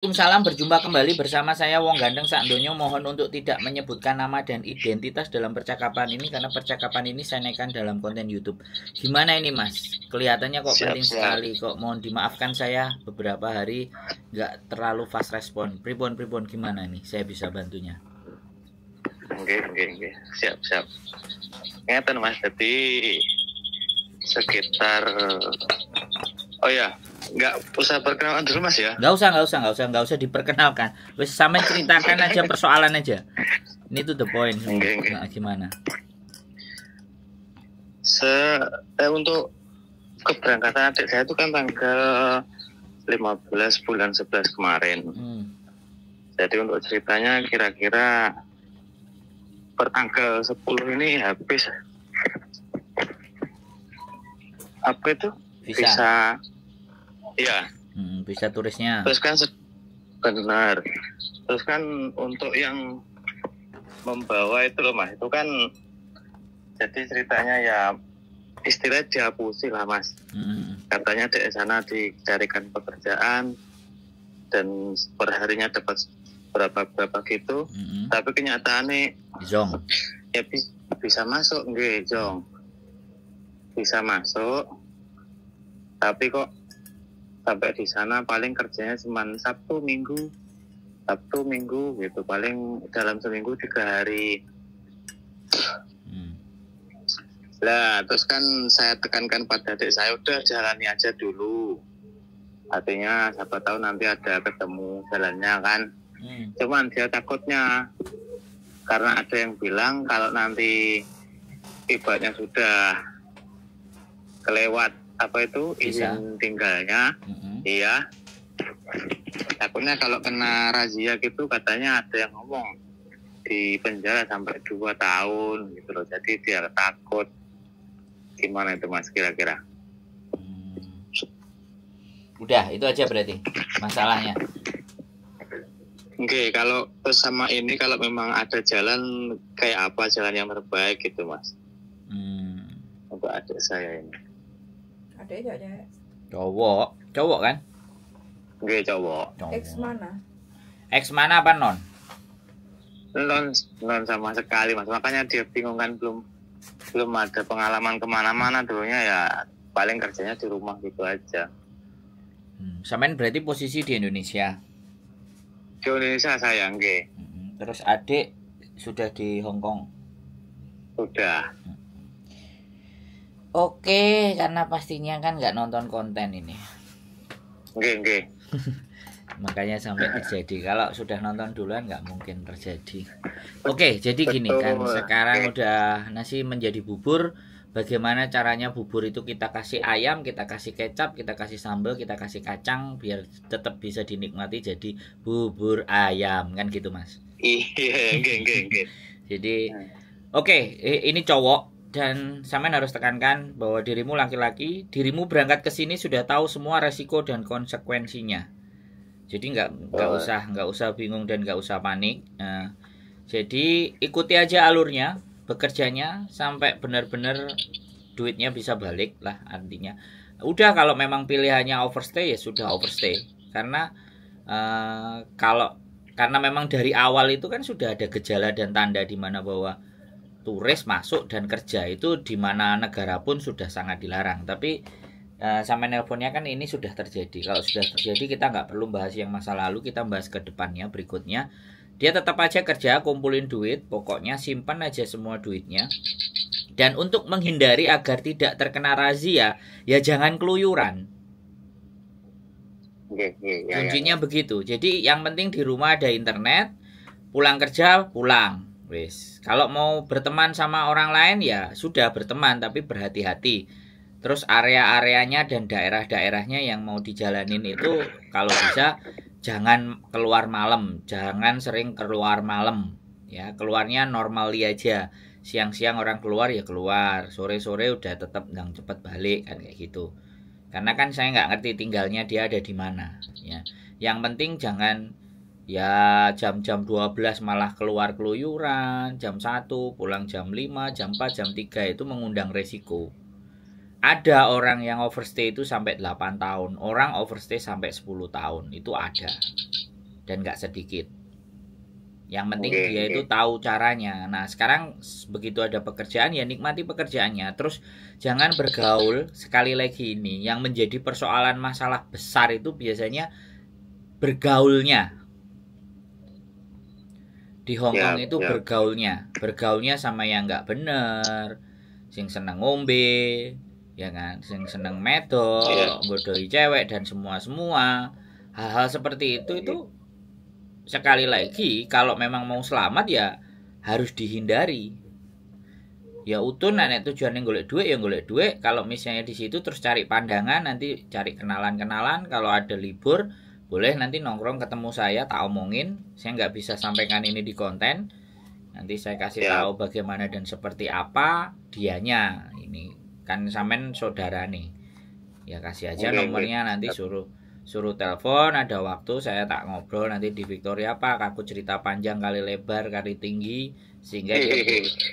Waalaikumsalam berjumpa kembali bersama saya Wong Gandeng Sakdonyo mohon untuk tidak menyebutkan nama dan identitas dalam percakapan ini karena percakapan ini saya naikkan dalam konten YouTube. Gimana ini Mas? Kelihatannya kok Siap, penting siap. sekali kok. Mohon dimaafkan saya beberapa hari nggak terlalu fast respon. Pribon pribon gimana nih? Saya bisa bantunya. Oke, oke, oke. Siap, siap. Ngeten Mas, jadi sekitar Oh ya, nggak usah perkenalan dulu Mas ya. Nggak usah nggak usah nggak usah nggak usah diperkenalkan. Wes sama ceritakan aja persoalan aja. Ini tuh the point. Oke, oke. Nah, gimana? Se eh, untuk keberangkatan adik saya itu kan tanggal 15 bulan 11 kemarin. Hmm. Jadi untuk ceritanya kira-kira per tanggal 10 ini habis apa itu? Visa. Visa. Iya, Hmm, bisa turisnya. Terus kan benar. Terus kan untuk yang membawa itu loh mas, itu kan jadi ceritanya ya istilah dihapusi lah mas. Hmm. Katanya di sana dicarikan pekerjaan dan perharinya dapat berapa berapa gitu. Hmm. Tapi kenyataannya Zong. ya bi- bisa masuk nggih Jong. Bisa masuk. Tapi kok sampai di sana paling kerjanya cuma Sabtu Minggu Sabtu Minggu gitu paling dalam seminggu tiga hari Hmm. lah terus kan saya tekankan pada adik saya udah jalani aja dulu artinya siapa tahu nanti ada ketemu jalannya kan Hmm. cuman dia takutnya karena ada yang bilang kalau nanti ibaratnya sudah kelewat apa itu Bisa. izin tinggalnya Hmm. iya takutnya kalau kena razia gitu katanya ada yang ngomong di penjara sampai dua tahun gitu loh jadi dia takut gimana itu mas kira-kira Hmm. Udah, itu aja berarti masalahnya. Oke, kalau terus sama ini kalau memang ada jalan kayak apa jalan yang terbaik gitu mas Hmm. untuk adik saya ini. Ada ya ada Cowok, cowok kan? Oke cowok, Cowok. X mana? X mana apa non? non non sama sekali mas. Makanya dia bingung kan belum belum ada pengalaman ke mana-mana dulunya ya paling kerjanya di rumah gitu aja. Hmm. Samain berarti posisi di Indonesia. Di Indonesia saya nggih Hmm. Terus adik sudah di Hong Kong. udah. Oke, karena pastinya kan nggak nonton konten ini, Nggih nggih. makanya sampai terjadi. Kalau sudah nonton duluan nggak mungkin terjadi. Oke, jadi gini kan, sekarang Oke. udah nasi menjadi bubur. Bagaimana caranya bubur itu kita kasih ayam, kita kasih kecap, kita kasih sambal, kita kasih kacang biar tetap bisa dinikmati jadi bubur ayam kan gitu mas. Iya nggih nggih nggih. Jadi Hmm. oke i- ini cowok dan sampean harus tekankan bahwa dirimu laki-laki, dirimu berangkat ke sini sudah tahu semua resiko dan konsekuensinya. Jadi nggak nggak Oh. usah nggak usah bingung dan nggak usah panik. Nah, jadi ikuti aja alurnya, bekerjanya sampai benar-benar duitnya bisa balik lah artinya. Udah kalau memang pilihannya overstay ya sudah overstay karena eh, kalau karena memang dari awal itu kan sudah ada gejala dan tanda di mana bahwa turis masuk dan kerja itu di mana negara pun sudah sangat dilarang. Tapi eh, sama nelponnya kan ini sudah terjadi. Kalau sudah terjadi kita nggak perlu bahas yang masa lalu, kita bahas ke depannya berikutnya. Dia tetap aja kerja, kumpulin duit, pokoknya simpan aja semua duitnya. Dan untuk menghindari agar tidak terkena razia, ya jangan keluyuran. Nggih. ya, ya. Kuncinya begitu. Jadi yang penting di rumah ada internet, pulang kerja pulang. Wis. Kalau mau berteman sama orang lain ya sudah berteman tapi berhati-hati. Terus area-areanya dan daerah-daerahnya yang mau dijalanin itu kalau bisa jangan keluar malam, jangan sering keluar malam. Ya, keluarnya normally aja. Siang-siang orang keluar ya keluar, sore-sore udah tetap yang cepat balik kan kayak gitu karena kan saya nggak ngerti tinggalnya dia ada di mana ya yang penting jangan ya jam-jam 12 malah keluar keluyuran jam 1 pulang jam 5 jam 4 jam 3 itu mengundang resiko. Ada orang yang overstay itu sampai 8 tahun orang overstay sampai 10 tahun itu ada. Dan nggak sedikit. Yang penting Oke, dia oke. itu tahu caranya. Nah sekarang begitu ada pekerjaan ya nikmati pekerjaannya. Terus jangan bergaul sekali lagi ini. Yang menjadi persoalan masalah besar itu biasanya bergaulnya di Hong Ya, Kong itu ya. bergaulnya. Bergaulnya sama yang nggak bener. Sing seneng ngombe ya kan? Sing seneng medok Iya. bodohi cewek dan semua semua hal-hal seperti itu itu sekali lagi kalau memang mau selamat ya harus dihindari. Ya utuh nek tujuan yang golek duit ya golek duit. Kalau misalnya di situ terus cari pandangan nanti cari kenalan-kenalan. Kalau ada libur boleh nanti nongkrong ketemu saya tak omongin. Saya nggak bisa sampaikan ini di konten. Nanti saya kasih Ya. tahu bagaimana dan seperti apa dianya. Ini kan samen saudara nih. Ya kasih aja oke. nomornya. Nanti suruh suruh telepon ada waktu saya tak ngobrol. Nanti di Victoria Pak aku cerita panjang kali lebar kali tinggi. Sehingga dia,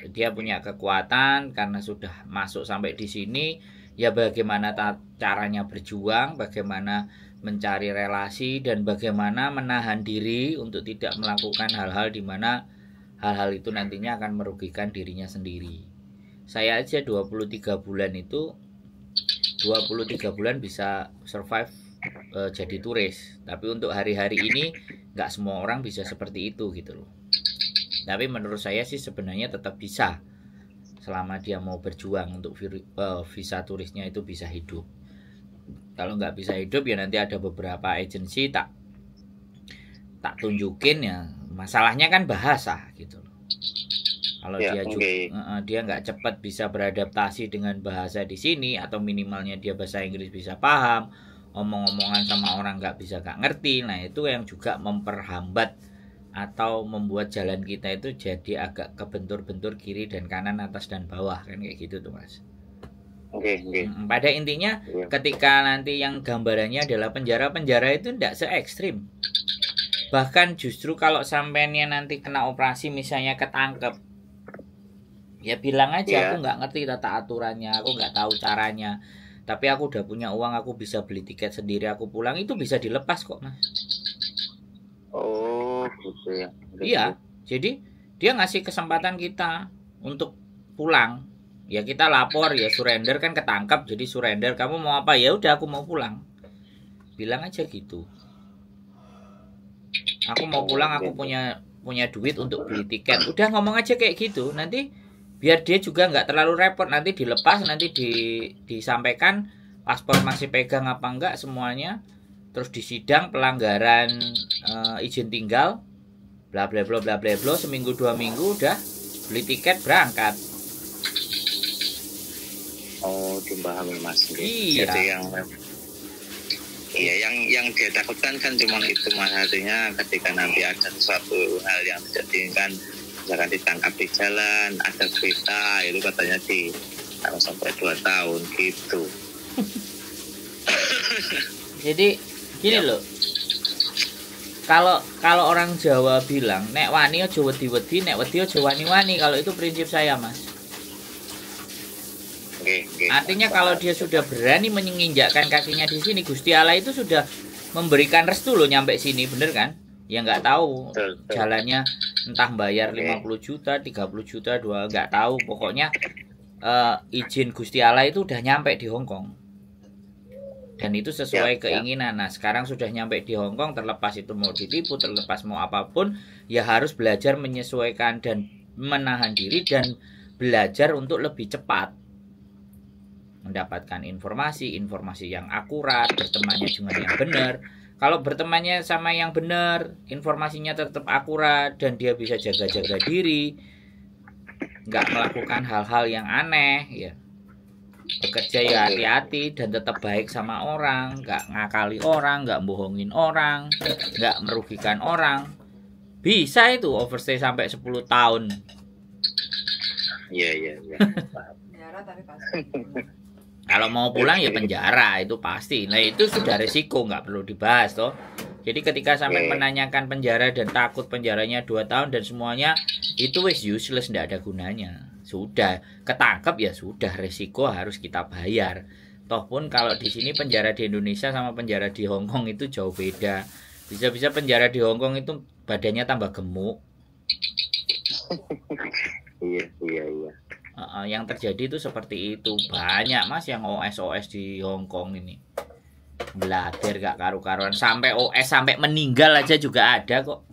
dia punya kekuatan karena sudah masuk sampai di sini. Ya bagaimana ta- caranya berjuang bagaimana mencari relasi dan bagaimana menahan diri untuk tidak melakukan hal-hal di mana hal-hal itu nantinya akan merugikan dirinya sendiri. Saya aja 23 bulan itu 23 bulan bisa survive eh, jadi turis. Tapi untuk hari-hari ini nggak semua orang bisa seperti itu gitu loh. Tapi menurut saya sih sebenarnya tetap bisa. Selama dia mau berjuang untuk eh, visa turisnya itu bisa hidup kalau nggak bisa hidup ya nanti ada beberapa agensi tak tak tunjukin ya. Masalahnya kan bahasa gitu loh. Kalau Ya, dia oke. ju- eh, eh, dia nggak cepat bisa beradaptasi dengan bahasa di sini atau minimalnya dia bahasa Inggris bisa paham omong-omongan sama orang nggak bisa nggak ngerti nah itu yang juga memperhambat atau membuat jalan kita itu jadi agak kebentur-bentur kiri dan kanan atas dan bawah kan kayak gitu tuh mas Oke. Mm, pada intinya Iya. ketika nanti yang gambarannya adalah penjara-penjara itu tidak se ekstrim bahkan justru kalau sampainya nanti kena operasi misalnya ketangkep ya bilang aja Iya. aku nggak ngerti tata aturannya aku nggak tahu caranya tapi aku udah punya uang aku bisa beli tiket sendiri aku pulang itu bisa dilepas kok mas Oh, gitu ya. Iya, jadi dia ngasih kesempatan kita untuk pulang. Ya kita lapor ya surrender kan ketangkap jadi surrender. Kamu mau apa ya udah aku mau pulang. Bilang aja gitu. Aku mau pulang, aku punya punya duit untuk beli tiket. Udah ngomong aja kayak gitu. Nanti biar dia juga nggak terlalu repot. Nanti dilepas, nanti di, disampaikan paspor masih pegang apa enggak semuanya. Terus disidang pelanggaran eh, izin tinggal bla bla bla bla bla bla seminggu dua minggu udah beli tiket berangkat Oh, dipahami Mas. Iya. Jadi yang Iya, yang yang dia takutkan kan cuma itu mas artinya ketika nanti ada sesuatu hal yang tidak diinginkan, misalkan ditangkap di jalan, ada berita itu katanya di kalau sampai dua tahun gitu. jadi gini loh kalau kalau orang Jawa bilang nek wani aja wedi-wedi nek wedi aja wani-wani kalau itu prinsip saya mas Oke. artinya kalau dia sudah berani menginjakkan kakinya di sini Gusti Allah itu sudah memberikan restu loh nyampe sini bener kan ya nggak tahu Betul, betul. jalannya entah bayar Oke. 50 juta 30 juta dua nggak tahu pokoknya eh, izin Gusti Allah itu udah nyampe di Hong Kong dan itu sesuai Ya, ya. keinginan nah sekarang sudah nyampe di Hong Kong terlepas itu mau ditipu terlepas mau apa pun ya harus belajar menyesuaikan dan menahan diri dan belajar untuk lebih cepat mendapatkan informasi informasi yang akurat bertemannya dengan yang benar kalau bertemannya sama yang benar informasinya tetap akurat dan dia bisa jaga-jaga diri nggak melakukan hal-hal yang aneh ya bekerja ya hati-hati dan tetap baik sama orang nggak ngakali orang nggak bohongin orang nggak merugikan orang bisa itu overstay sampai 10 tahun Iya, iya, iya. Penjara tapi pasti. Kalau mau pulang ya penjara itu pasti. Nah itu sudah resiko nggak perlu dibahas toh. Jadi ketika sampai menanyakan penjara dan takut penjaranya 2 tahun dan semuanya itu wis useless nggak ada gunanya. Sudah ketangkep ya sudah resiko harus kita bayar. Toh pun kalau di sini penjara di Indonesia sama penjara di Hong Kong itu jauh beda. Bisa-bisa penjara di Hong Kong itu badannya tambah gemuk. iya iya iya Uh, yang terjadi itu seperti itu. Banyak mas yang OS OS di Hong Kong ini. Belajar gak karu-karuan. Sampai OS sampai meninggal aja juga ada kok.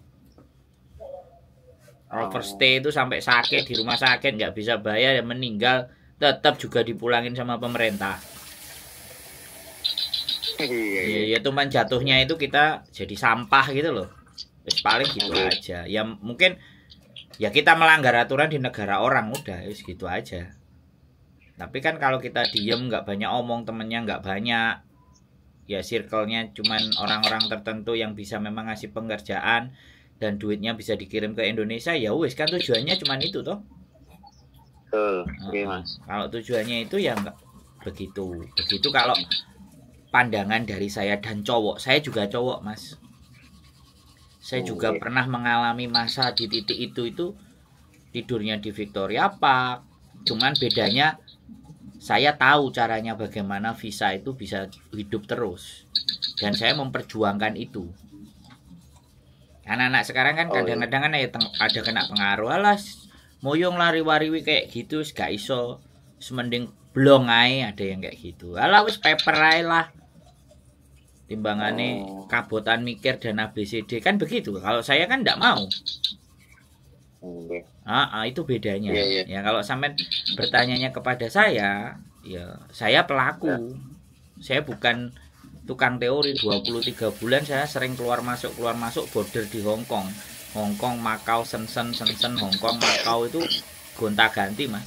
Overstay itu sampai sakit di rumah sakit nggak bisa bayar dan meninggal. Tetap juga dipulangin sama pemerintah. Iya iya. Ya, ya cuman jatuhnya itu kita jadi sampah gitu loh. Wis paling gitu aja. Ya mungkin ya kita melanggar aturan di negara orang udah wis gitu aja. Tapi kan kalau kita diem nggak banyak omong temennya nggak banyak ya circle-nya cuman orang-orang tertentu yang bisa memang ngasih pengerjaan dan duitnya bisa dikirim ke Indonesia ya wis kan tujuannya cuman itu toh. Betul. Mas. Kalau tujuannya itu ya enggak begitu. Begitu kalau pandangan dari saya dan cowok, saya juga cowok, Mas. Saya juga Oke. pernah mengalami masa di titik itu itu tidurnya di Victoria Park. Cuman bedanya saya tahu caranya bagaimana visa itu bisa hidup terus. Dan saya memperjuangkan itu. Anak-anak sekarang kan Oh, iya. kadang-kadang kan ya ada kena pengaruh alas moyong lari-wariwi kayak gitu gak iso semending blong ae ada yang kayak gitu alah wis paper lah timbangane Oh. kabotan mikir dan ABCD kan begitu. Kalau saya kan ndak mau. Ah, ah, itu bedanya. Iya, ya iya. kalau sampai bertanyanya kepada saya ya saya pelaku. Saya bukan tukang teori. 23 bulan saya sering keluar masuk keluar masuk border di Hong Kong. Hong Kong Makau Shenzhen Shenzhen Hong Kong Makau itu gonta ganti mas.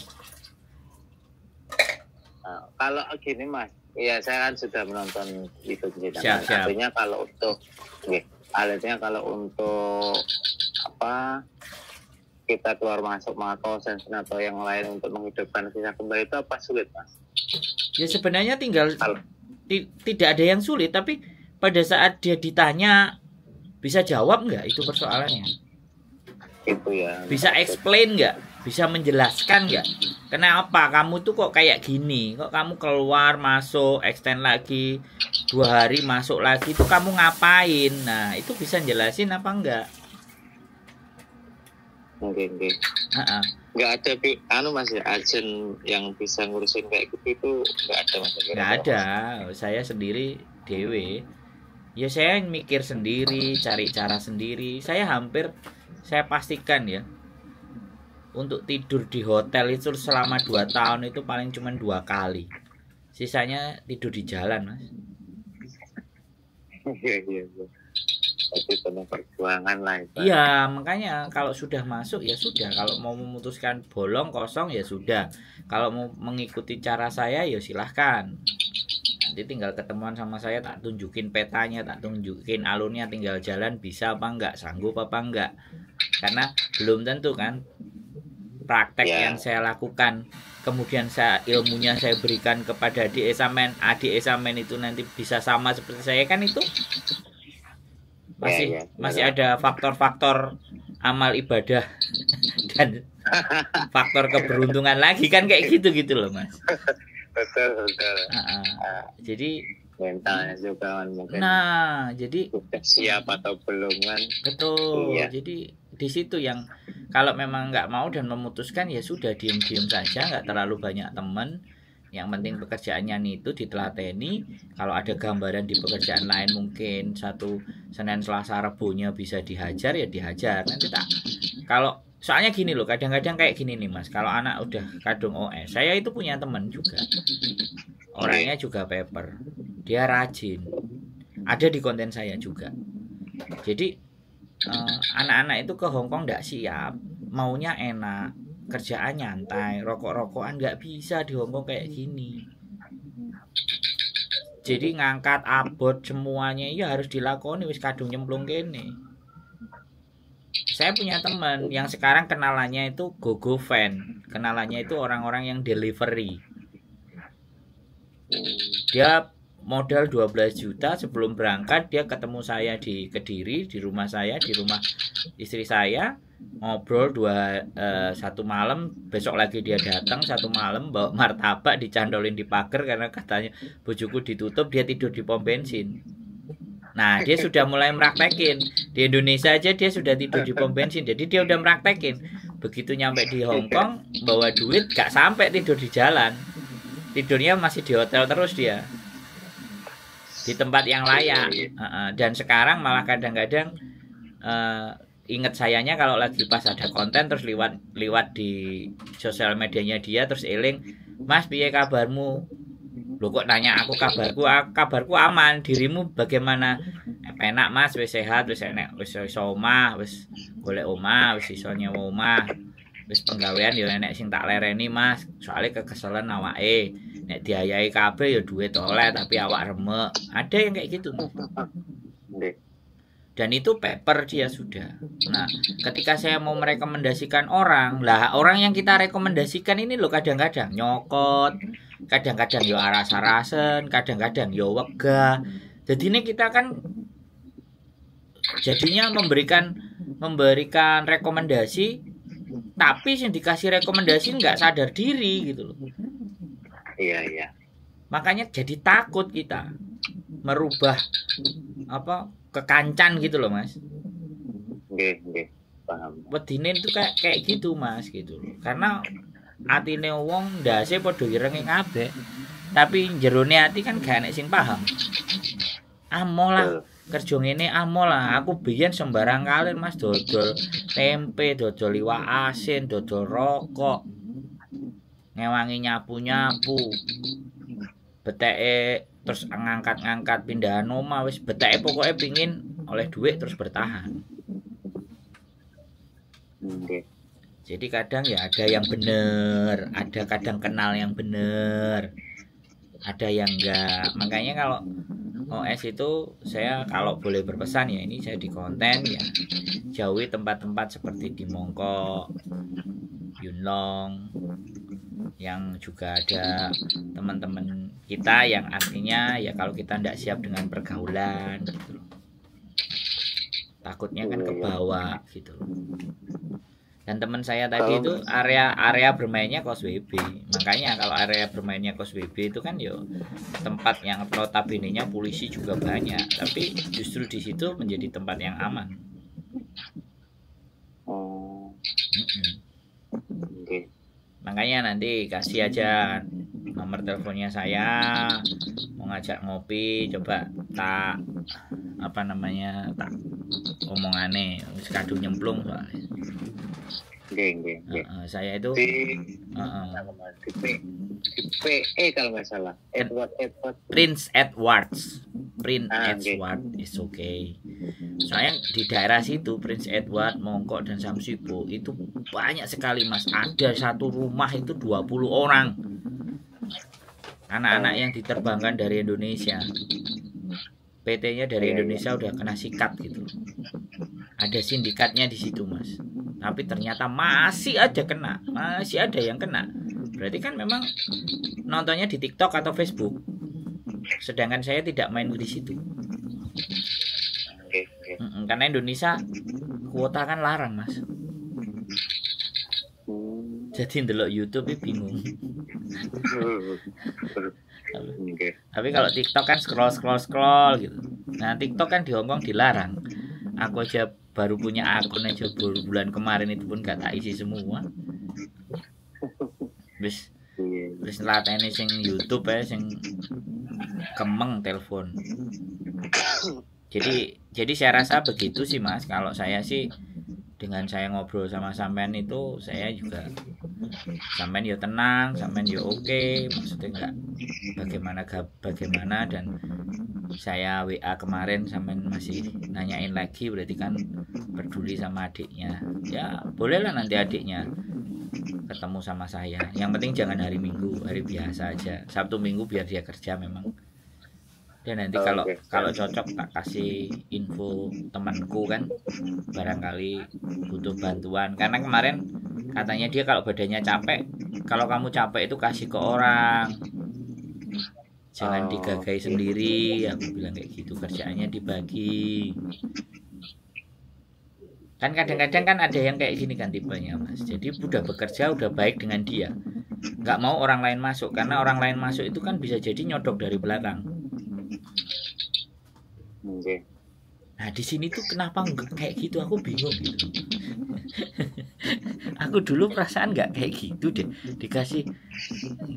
Kalau gini mas, ya saya kan sudah menonton itu Siap. Artinya kalau untuk, artinya kalau untuk apa kita keluar masuk Mako, Sensen atau yang lain untuk menghidupkan visa kembali itu apa sulit mas? ya sebenarnya tinggal tidak ada yang sulit tapi pada saat dia ditanya bisa jawab nggak itu persoalannya itu ya. bisa explain nggak bisa menjelaskan nggak kenapa kamu tuh kok kayak gini kok kamu keluar masuk extend lagi dua hari masuk lagi itu kamu ngapain nah itu bisa jelasin apa enggak Oke oke. Ah, ah. Nggak ada bi- anu mas ya agen yang bisa ngurusin kayak gitu itu nggak ada mas. ya? nggak ada saya sendiri dewe ya saya mikir sendiri cari cara sendiri saya hampir saya pastikan ya untuk tidur di hotel itu selama 2 tahun itu paling cuma dua kali sisanya tidur di jalan mas Iya iya. iya. Tapi penuh perjuangan lah itu. iya makanya kalau sudah masuk ya sudah kalau mau memutuskan bolong kosong ya sudah kalau mau mengikuti cara saya ya silahkan nanti tinggal ketemuan sama saya tak tunjukin petanya tak tunjukin alurnya tinggal jalan bisa apa enggak sanggup apa enggak karena belum tentu kan praktek Ya. yang saya lakukan kemudian saya ilmunya saya berikan kepada adik esamen adik esamen itu nanti bisa sama seperti saya kan itu masih Ya, ya, masih ada faktor-faktor amal ibadah dan faktor keberuntungan lagi kan kayak gitu gitu loh mas Betul betul. Ah. Ah, jadi mentalnya juga kan mungkin nah jadi siap atau belum kan. betul Iya. jadi di situ yang kalau memang nggak mau dan memutuskan ya sudah diem-diem saja nggak terlalu banyak teman. Yang penting pekerjaannya nih itu ditelateni. Kalau ada gambaran di pekerjaan lain mungkin satu Senin Selasa Rebunya bisa dihajar ya dihajar. Nanti tak kalau soalnya gini loh kadang-kadang kayak gini nih mas. Kalau anak udah kadung OS saya itu punya teman juga. Orangnya juga paper. Dia rajin. Ada di konten saya juga. Jadi eh, anak-anak itu ke Hongkong nggak siap maunya enak kerjaan nyantai rokok-rokokan nggak bisa di Hongkong kayak gini. Jadi ngangkat abot semuanya ya harus dilakoni wis kadung nyemplung kene. Saya punya teman yang sekarang kenalannya itu GoGo fan kenalannya itu orang-orang yang delivery. Dia modal 12 juta sebelum berangkat dia ketemu saya di Kediri di rumah saya di rumah istri saya ngobrol dua eh, satu malam besok lagi dia datang satu malam bawa martabak dicandolin di pagar karena katanya bojoku ditutup dia tidur di pom bensin Nah, dia sudah mulai meraktekin. Di Indonesia aja dia sudah tidur di pom bensin. Jadi dia udah meraktekin. Begitu nyampe di Hong Kong, bawa duit gak sampai tidur di jalan. Tidurnya masih di hotel terus dia. Di tempat yang layak. Heeh, Dan sekarang malah kadang-kadang eh, inget sayanya kalau lagi pas ada konten terus liwat liwat di sosial medianya dia terus eling, "Mas, piye kabarmu?" Loh kok nanya aku kabarku, kabarku aman, dirimu bagaimana? Enak Mas, wis sehat, wis enak, wis iso omah, wis golek omah, wis iso nyewa omah. Wis penggawean ya enek sing tak lereni Mas, soalnya kekeselan awake. Nek diayai kabeh ya duit oleh tapi awak remek. Ada yang kayak gitu. Dan itu paper dia sudah. Nah, ketika saya mau merekomendasikan orang, lah orang yang kita rekomendasikan ini loh kadang-kadang nyokot, kadang-kadang yo aras-arasen, kadang-kadang yo wegah. Jadi ini kita kan jadinya memberikan memberikan rekomendasi tapi yang dikasih rekomendasi nggak sadar diri gitu loh. Iya, iya. Makanya jadi takut kita merubah apa kekancan gitu loh, Mas. Nggih, nggih. Paham. wedine itu kayak kayak gitu mas gitu loh karena atine wong ndase padha irenge kabeh tapi jerone ati kan gak enek sing paham amo lah kerja ngene amo lah aku biyen sembarang kali mas dodol tempe dodol iwak asin dodol rokok ngewangi nyapu-nyapu beteke terus ngangkat-ngangkat pindahan omah wis beteke pokoknya pingin oleh duit terus bertahan. Jadi kadang ya ada yang bener, ada kadang kenal yang bener, ada yang enggak. Makanya kalau OS itu saya kalau boleh berpesan ya ini saya di konten ya jauhi tempat-tempat seperti di Mongkok, Yunlong, yang juga ada teman-teman kita yang artinya ya kalau kita tidak siap dengan pergaulan gitu loh. Takutnya kan ke bawah gitu loh. Dan teman saya tadi itu area area bermainnya kos WB. Makanya kalau area bermainnya kos WB itu kan yo tempat yang notabene-nya polisi juga banyak, tapi justru di situ menjadi tempat yang aman. Oh, Mm-mm. nggih. Makanya nanti kasih aja nomor teleponnya saya mau ngajak ngopi coba tak apa namanya tak omongane wis kadung nyemplung soalnya Nggih, nggih, nggih. Heeh, saya itu Di heeh. di P di PE kalau nggak salah. Edward Edward. Prince Edwards Prince Ah. Edward is okay soalnya di daerah situ Prince Edward Mongkok dan Samsipo itu banyak sekali mas. Ada satu rumah itu 20 orang. Anak-anak yang diterbangkan dari Indonesia. PT-nya dari Iya, iya. Indonesia udah kena sikat gitu. Ada sindikatnya di situ mas. Tapi ternyata masih ada kena. Masih ada yang kena. Berarti kan memang nontonnya di TikTok atau Facebook. Sedangkan saya tidak main di situ. Mm-mm, karena Indonesia kuota kan larang mas. Jadi ndelok YouTube ini bingung. Tapi kalau TikTok kan scroll scroll scroll gitu. Nah TikTok kan di Hongkong dilarang. Aku aja baru punya akun aja bulan kemarin itu pun gak tak isi semua. Bis Iya. Terus latene sing YouTube ya sing kemeng telepon. Jadi jadi saya rasa begitu sih Mas. Kalau saya sih dengan saya ngobrol sama sampean itu saya juga sampean ya tenang, sampean ya oke, maksudnya enggak bagaimana ga- bagaimana dan saya WA kemarin sampean masih nanyain lagi berarti kan peduli sama adiknya. Ya, bolehlah nanti adiknya ketemu sama saya. Yang penting jangan hari Minggu, hari biasa aja. Sabtu Minggu biar dia kerja memang. Dan nanti kalau Oke. kalau cocok tak kasih info temanku kan. Barangkali butuh bantuan. Karena kemarin katanya dia kalau badannya capek kalau kamu capek itu kasih ke orang. Jangan Oh, digagai oke. sendiri. Aku bilang kayak gitu kerjaannya dibagi. Kan kadang-kadang kan ada yang kayak gini kan tipenya mas. Jadi udah bekerja udah baik dengan dia. Nggak mau orang lain masuk. Karena orang lain masuk itu kan bisa jadi nyodok dari belakang Nggih. Nah di sini tuh kenapa nggak kayak gitu? Aku bingung. Gitu. aku dulu perasaan nggak kayak gitu deh. Dikasih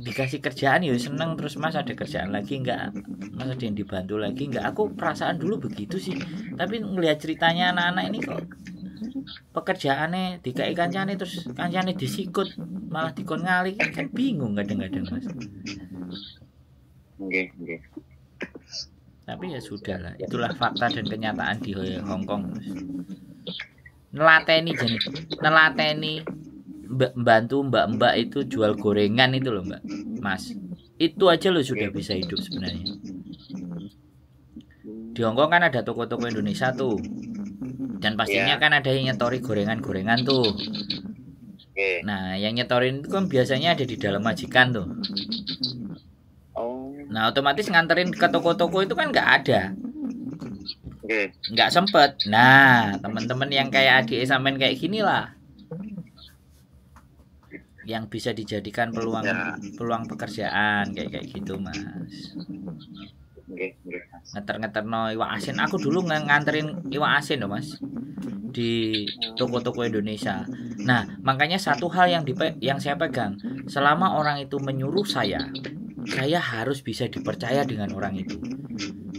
dikasih kerjaan ya seneng. Terus mas ada kerjaan lagi nggak? Mas ada yang dibantu lagi nggak? Aku perasaan dulu begitu sih. Tapi ngelihat ceritanya anak-anak ini kok pekerjaannya dikai kancane terus kancane disikut malah dikon ngali kan bingung kadang-kadang mas. Nggih, nggih. Tapi ya sudah lah. Itulah fakta dan kenyataan di Hong Kong. Nelateni jadi nelateni mbak bantu mbak-mbak itu jual gorengan itu loh mbak. Mas itu aja lo sudah bisa hidup sebenarnya. Di Hong Kong kan ada toko-toko Indonesia tuh. Dan pastinya Iya. kan ada yang nyetori gorengan-gorengan tuh. Nah yang nyetorin itu kan biasanya ada di dalam majikan tuh nah otomatis nganterin ke toko-toko itu kan nggak ada. Nggak sempet. Nah teman-teman yang kayak adik sampean kayak gini lah. Yang bisa dijadikan peluang Ya. peluang pekerjaan kayak kayak gitu mas. Ngeter-ngeter no iwak asin. Aku dulu nganterin iwak asin loh mas di toko-toko Indonesia. Nah makanya satu hal yang dipe yang saya pegang. Selama orang itu menyuruh saya saya harus bisa dipercaya dengan orang itu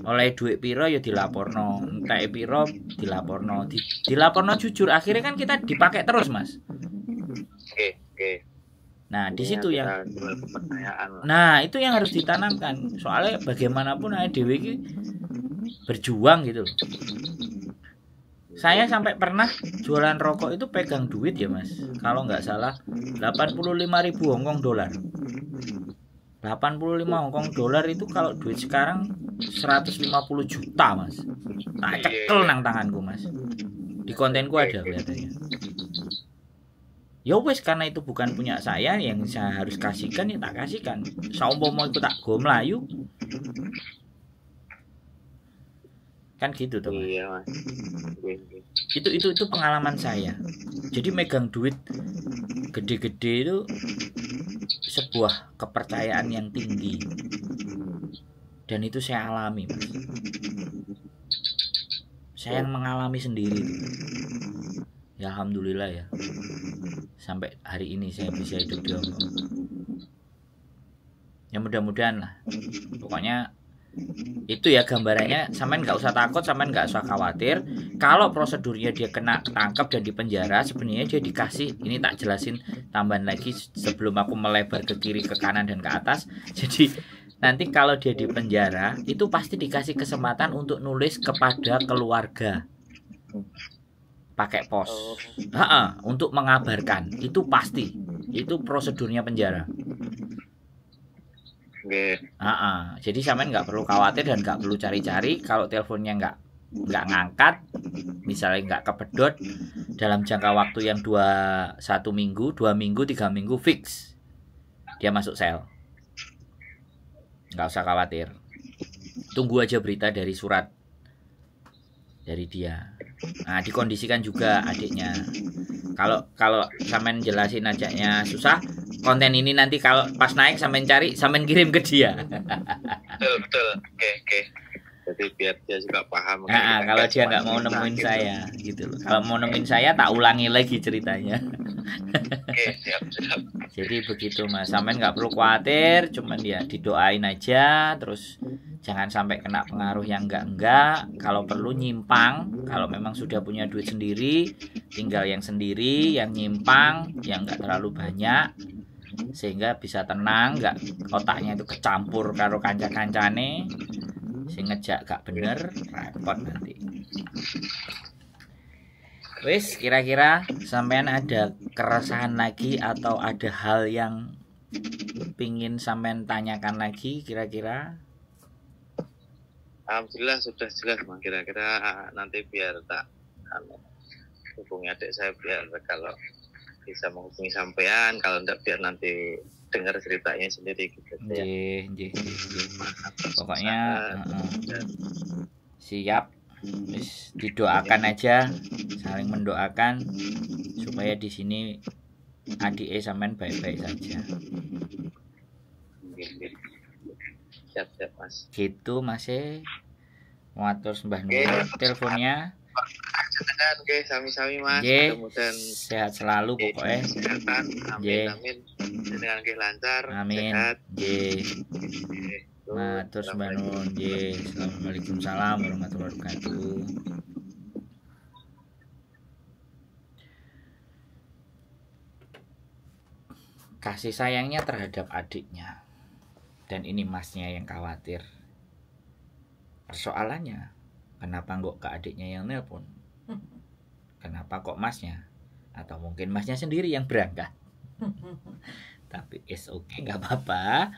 oleh duit piro ya dilaporno entah piro dilaporno di, dilaporno jujur akhirnya kan kita dipakai terus mas Nggih, nggih. nah di situ kita yang. Nah, itu yang harus ditanamkan. Soalnya bagaimanapun ADW ini berjuang gitu. Saya sampai pernah jualan rokok itu pegang duit ya, Mas. Kalau nggak salah 85.000 Hongkong dolar. 85 Hongkong dolar itu kalau duit sekarang 150 juta, Mas. Tak cekel nang tanganku, Mas. Di kontenku ada kelihatannya. Ya wes karena itu bukan punya saya yang saya harus kasihkan ya tak kasihkan. Saumpama iku tak go melayu. Kan gitu tuh. Mas. Iya, Mas. Itu itu itu pengalaman saya. Jadi megang duit gede-gede itu sebuah kepercayaan yang tinggi. Dan itu saya alami, Mas. Saya yang mengalami sendiri. Ya alhamdulillah ya. Sampai hari ini saya bisa hidup di Hongkong. Ya mudah-mudahan lah. Pokoknya itu ya gambarannya sampean nggak usah takut sampean nggak usah khawatir. Kalau prosedurnya dia kena tangkap dan dipenjara sebenarnya dia dikasih ini tak jelasin tambahan lagi sebelum aku melebar ke kiri ke kanan dan ke atas. Jadi nanti kalau dia di penjara itu pasti dikasih kesempatan untuk nulis kepada keluarga. Pakai pos. Oh, Ha-ha, untuk mengabarkan. Itu pasti. Itu prosedurnya penjara nggih. Ah, jadi sampean nggak perlu khawatir dan nggak perlu cari-cari kalau teleponnya nggak nggak ngangkat, misalnya nggak kepedot dalam jangka waktu yang dua satu minggu, dua minggu, tiga minggu fix dia masuk sel. Nggak usah khawatir. Tunggu aja berita dari surat dari dia. Nah, dikondisikan juga adiknya. Kalau kalau sampean jelasin ajaknya susah, konten ini nanti kalau pas naik sampean cari, sampean kirim ke dia. Betul, betul. Oke, oke. Jadi biar dia juga paham. Nah, kalau dia nggak mau nemuin gitu. saya, gitu loh. Kalau mau nemuin saya, tak ulangi lagi ceritanya. Jadi begitu mas, sampean nggak perlu khawatir, cuman ya didoain aja, terus jangan sampai kena pengaruh yang enggak enggak. Kalau perlu nyimpang, kalau memang sudah punya duit sendiri, tinggal yang sendiri, yang nyimpang, yang enggak terlalu banyak, sehingga bisa tenang, nggak otaknya itu kecampur karo kanca-kancane, sing ngejak gak bener, repot nanti. Wis, kira-kira sampean ada keresahan lagi atau ada hal yang pingin sampean tanyakan lagi kira-kira? Alhamdulillah sudah jelas Bang. Kira-kira ah, nanti biar tak anu, hubungi adik saya biar kalau bisa menghubungi sampean kalau enggak biar nanti dengar ceritanya sendiri gitu ya. Nggih, nggih, nggih. Pokoknya Ah, heeh. siap. Wis didoakan aja, saling mendoakan supaya di sini adik sampean baik-baik saja. Siap siap mas Gitu Mas. E. Matur sembah nuwun teleponnya. Oke sami-sami Mas. Mudah-mudahan Sehat selalu pokoknya. kesehatan. Amin amin. Dengan lancar. Amin. Sehat. Nggih. Matur sembah nuwun. Nggih. Assalamualaikum warahmatullahi wabarakatuh. Kasih sayangnya terhadap adiknya. Dan ini masnya yang khawatir. Persoalannya, kenapa kok ke adiknya yang nelpon? Kenapa kok masnya? Atau mungkin masnya sendiri yang berangkat? Tapi is oke, nggak apa-apa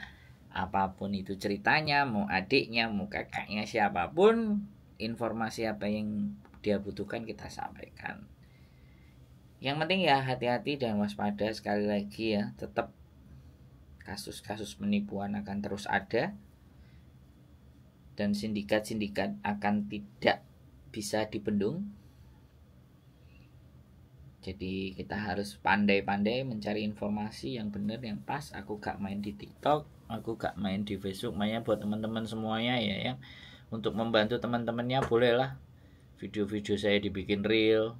apa pun itu ceritanya mau adiknya mau kakaknya siapa pun informasi apa yang dia butuhkan kita sampaikan. Yang penting ya hati-hati dan waspada sekali lagi ya tetap kasus-kasus penipuan akan terus ada dan sindikat-sindikat akan tidak bisa dibendung. Jadi kita harus pandai-pandai mencari informasi yang benar yang pas. Aku gak main di TikTok aku gak main di Facebook makanya buat teman-teman semuanya ya yang untuk membantu teman-temannya bolehlah. Video-video saya dibikin real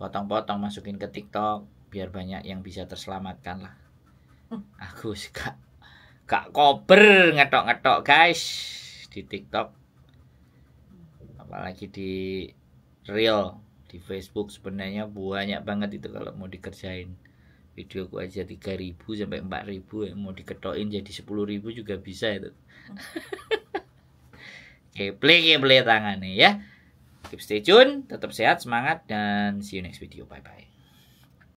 potong-potong masukin ke TikTok biar banyak yang bisa terselamatkan lah. Aku sih gak gak kober ngetok-ngetok guys di TikTok. Apalagi di real di Facebook sebenarnya banyak banget itu kalau mau dikerjain videoku aja 3000 sampai 4000 ya. Mau diketokin jadi 10000 juga bisa itu. Keple keple tangannya ya. Keep stay tune tetap sehat semangat dan see you next video. Bye bye